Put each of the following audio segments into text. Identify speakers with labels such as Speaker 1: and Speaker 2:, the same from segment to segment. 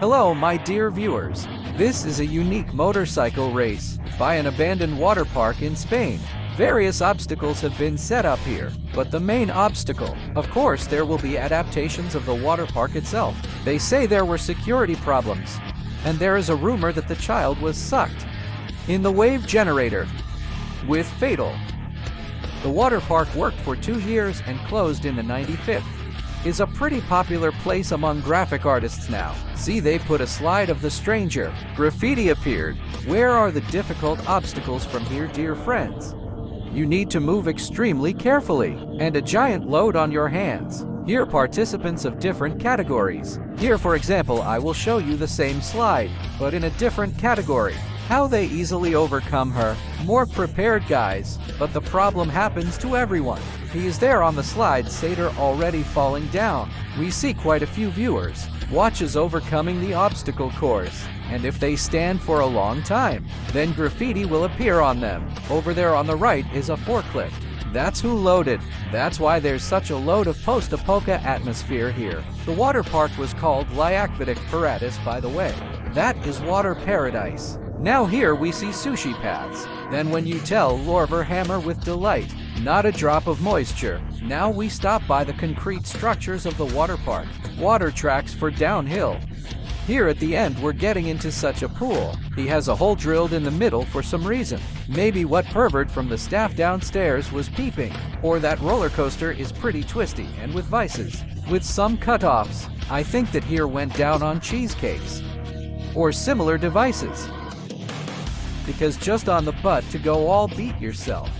Speaker 1: Hello, my dear viewers. This is a unique motorcycle race by an abandoned water park in Spain. Various obstacles have been set up here, but the main obstacle, of course, there will be adaptations of the water park itself. They say there were security problems, and there is a rumor that the child was sucked in the wave generator with fatal. The water park worked for two years and closed in the 95th is a pretty popular place among graphic artists now. See, they put a slide of the stranger. Graffiti appeared. Where are the difficult obstacles from here, dear friends? You need to move extremely carefully, and a giant load on your hands. Here participants of different categories. Here, for example, I will show you the same slide, but in a different category. How they easily overcome her. More prepared guys, but the problem happens to everyone. He is there on the slide, Satyr already falling down. We see quite a few viewers. Watches overcoming the obstacle course. And if they stand for a long time, then graffiti will appear on them. Over there on the right is a forklift. That's who loaded. That's why there's such a load of post-apoca atmosphere here. The water park was called Lyakvitic Paradis, by the way. That is water paradise. Now here we see sushi paths. Then when you tell Lorver hammer with delight, not a drop of moisture. Now we stop by the concrete structures of the water park. Water tracks for downhill. Here at the end we're getting into such a pool. He has a hole drilled in the middle for some reason. Maybe what pervert from the staff downstairs was peeping. Or that roller coaster is pretty twisty and with vices. With some cutoffs. I think that here went down on cheesecakes. Or similar devices. Because just on the butt to go all beat yourself.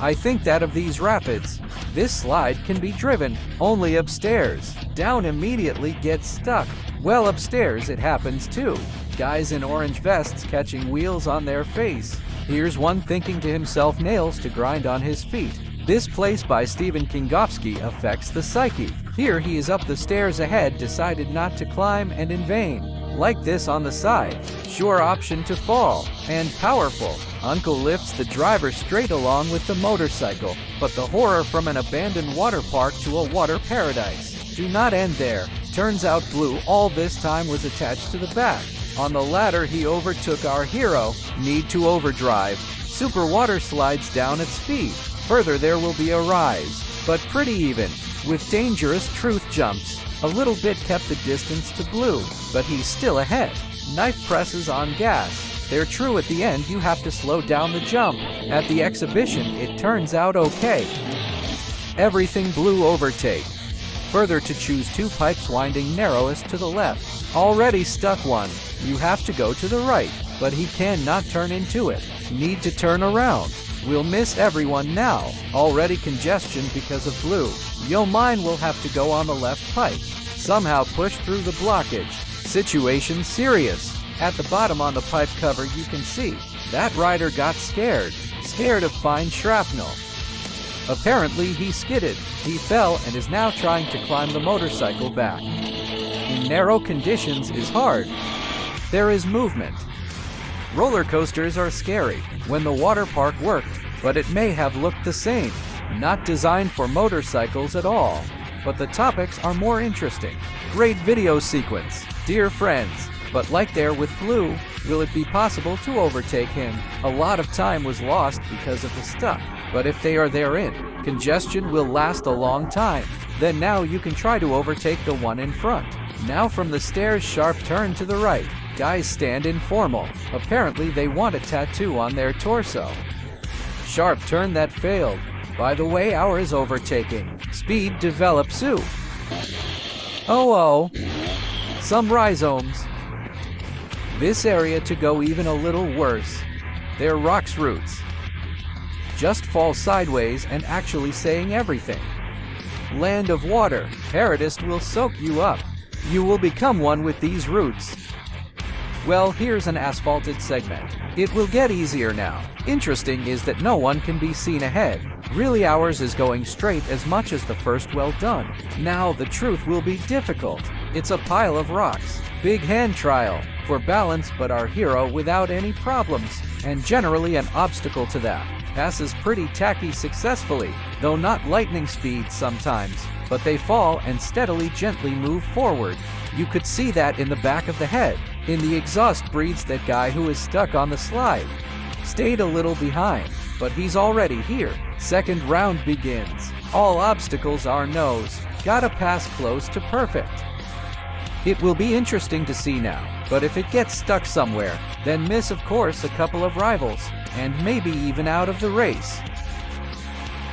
Speaker 1: I think that of these rapids, this slide can be driven only upstairs. Down immediately gets stuck. Well, upstairs it happens too. Guys in orange vests catching wheels on their face. Here's one thinking to himself nails to grind on his feet. This place by Stephen Kingofsky affects the psyche. Here he is up the stairs ahead, decided not to climb and in vain like this on the side. Sure option to fall, and powerful. Uncle lifts the driver straight along with the motorcycle, but the horror from an abandoned water park to a water paradise. Do not end there. Turns out Blue all this time was attached to the back. On the ladder he overtook our hero, need to overdrive. Super water slides down at speed. Further there will be a rise, but pretty even, with dangerous truth jumps. A little bit kept the distance to Blue, but he's still ahead. Knife presses on gas. They're true at the end, you have to slow down the jump. At the exhibition, it turns out okay. Everything Blue overtake. Further to choose two pipes winding narrowest to the left. Already stuck one. You have to go to the right, but he cannot turn into it. Need to turn around. We'll miss everyone now. Already congestion because of blue. Yo mine will have to go on the left pipe. Somehow push through the blockage. Situation serious. At the bottom on the pipe cover you can see that rider got scared. Scared of fine shrapnel. Apparently he skidded. He fell and is now trying to climb the motorcycle back. In narrow conditions is hard. There is movement. Roller coasters are scary when the water park worked, but it may have looked the same. Not designed for motorcycles at all, but the topics are more interesting. Great video sequence, dear friends. But like there with Blue, will it be possible to overtake him? A lot of time was lost because of the stuck. But if they are therein, congestion will last a long time. Then now you can try to overtake the one in front. Now from the stairs sharp turn to the right. Guys stand informal. Apparently they want a tattoo on their torso. Sharp turn that failed. By the way, ours overtaking. Speed develops too. Oh oh. Some rhizomes. This area to go even a little worse. They're rocks roots. Just fall sideways and actually saying everything. Land of water. Paradis will soak you up. You will become one with these roots. Well, here's an asphalted segment. It will get easier now. Interesting is that no one can be seen ahead. Really ours is going straight as much as the first well done. Now the truth will be difficult. It's a pile of rocks. Big hand trial. For balance but our hero without any problems. And generally an obstacle to that. Passes pretty tacky successfully, though not lightning speed sometimes. But they fall and steadily gently move forward. You could see that in the back of the head. In the exhaust breathes that guy who is stuck on the slide. Stayed a little behind, but he's already here. Second round begins. All obstacles are no's. Gotta pass close to perfect. It will be interesting to see now, but if it gets stuck somewhere, then miss of course a couple of rivals, and maybe even out of the race.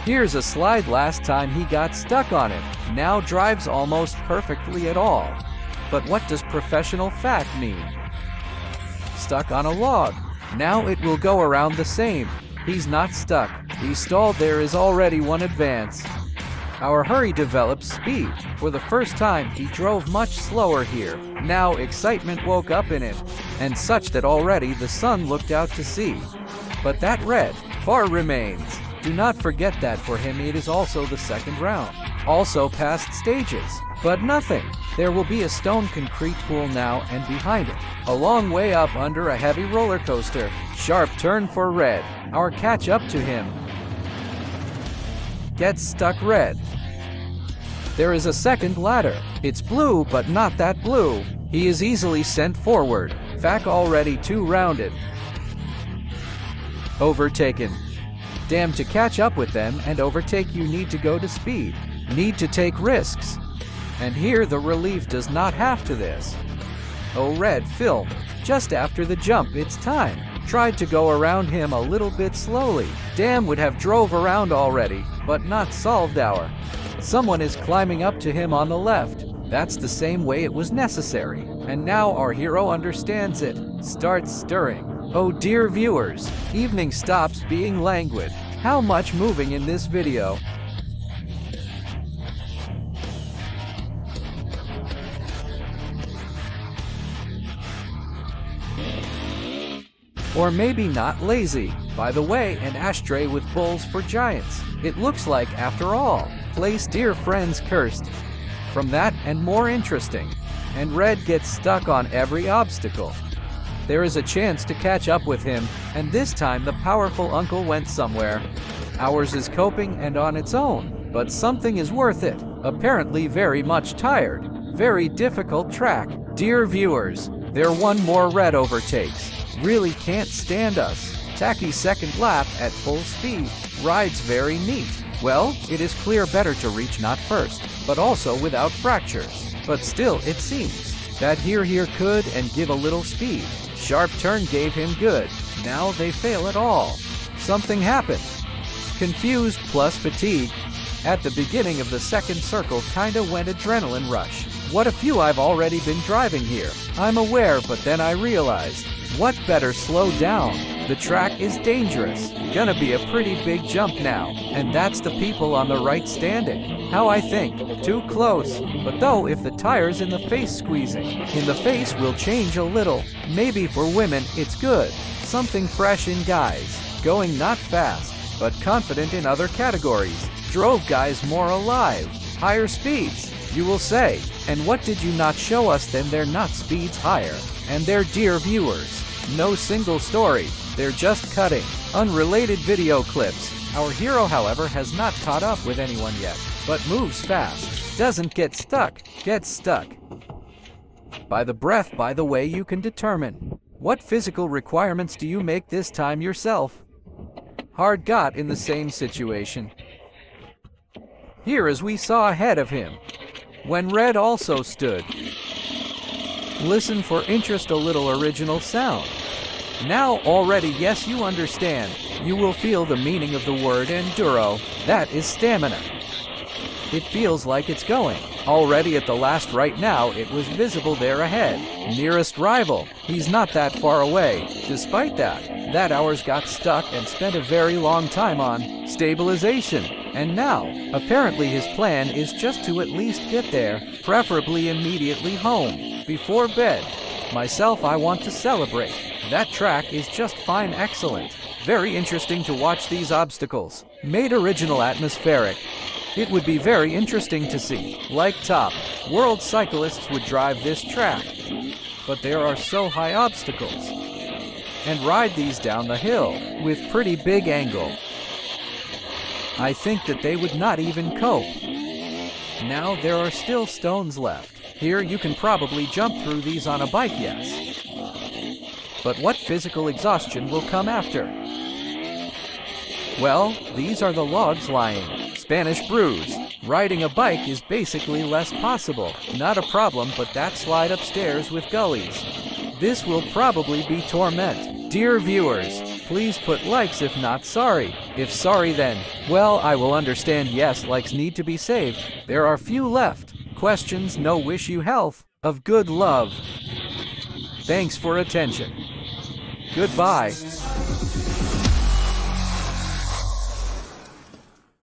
Speaker 1: Here's a slide last time he got stuck on it, now drives almost perfectly at all. But what does professional fact mean? Stuck on a log. Now it will go around the same. He's not stuck. He stalled there is already one advance. Our hurry develops speed. For the first time, he drove much slower here. Now excitement woke up in him, and such that already the sun looked out to sea. But that red far remains. Do not forget that for him it is also the second round. Also past stages, but nothing. There will be a stone concrete pool now and behind it. A long way up under a heavy roller coaster. Sharp turn for red. Our catch up to him. Gets stuck red. There is a second ladder. It's blue, but not that blue. He is easily sent forward. Fac already too rounded. Overtaken. Damn to catch up with them and overtake you need to go to speed. Need to take risks. And here the relief does not have to this. Oh red Phil, Just after the jump it's time. Tried to go around him a little bit slowly. Damn would have drove around already, but not solved our. Someone is climbing up to him on the left. That's the same way it was necessary. And now our hero understands it. Starts stirring. Oh dear viewers, evening stops being languid. How much moving in this video. Or maybe not lazy. By the way, an ashtray with bowls for giants. It looks like, after all, place dear friends cursed. From that and more interesting. And Red gets stuck on every obstacle. There is a chance to catch up with him, and this time the powerful uncle went somewhere. Ours is coping and on its own, but something is worth it. Apparently very much tired. Very difficult track. Dear viewers, there one more red overtakes. Really can't stand us. Tacky second lap at full speed. Rides very neat. Well, it is clear better to reach not first, but also without fractures. But still, it seems that here here could and give a little speed. Sharp turn gave him good. Now they fail at all. Something happened. Confused plus fatigue. At the beginning of the second circle kinda went adrenaline rush. What a few I've already been driving here. I'm aware, but then I realized, what better slow down? The track is dangerous. Gonna be a pretty big jump now. And that's the people on the right standing. How I think. Too close. But though if the tire's in the face squeezing, in the face will change a little. Maybe for women it's good. Something fresh in guys. Going not fast, but confident in other categories. Drove guys more alive. Higher speeds, you will say. And what did you not show us then they're not speeds higher? And they're dear viewers. No single story, they're just cutting. Unrelated video clips. Our hero, however, has not caught up with anyone yet, but moves fast. Doesn't get stuck, gets stuck. By the breath, by the way, you can determine. What physical requirements do you make this time yourself? Hard got in the same situation. Here as we saw ahead of him, when Red also stood. Listen for interest a little original sound. Now already, yes, you understand. You will feel the meaning of the word enduro. That is stamina. It feels like it's going. Already at the last right now, it was visible there ahead. Nearest rival. He's not that far away. Despite that, that hours got stuck and spent a very long time on stabilization. And now, apparently his plan is just to at least get there, preferably immediately home, before bed. Myself, I want to celebrate. That track is just fine excellent. Very interesting to watch these obstacles. Made original atmospheric. It would be very interesting to see. Like top, world cyclists would drive this track. But there are so high obstacles. And ride these down the hill with pretty big angle. I think that they would not even cope. Now there are still stones left. Here you can probably jump through these on a bike, yes. But what physical exhaustion will come after? Well, these are the logs lying. Spanish bruise. Riding a bike is basically less possible. Not a problem, but that slide upstairs with gullies. This will probably be torment. Dear viewers, please put likes if not sorry. If sorry then, well, I will understand yes, likes need to be saved. There are few left. Questions no wish you health, of good love. Thanks for attention. Goodbye.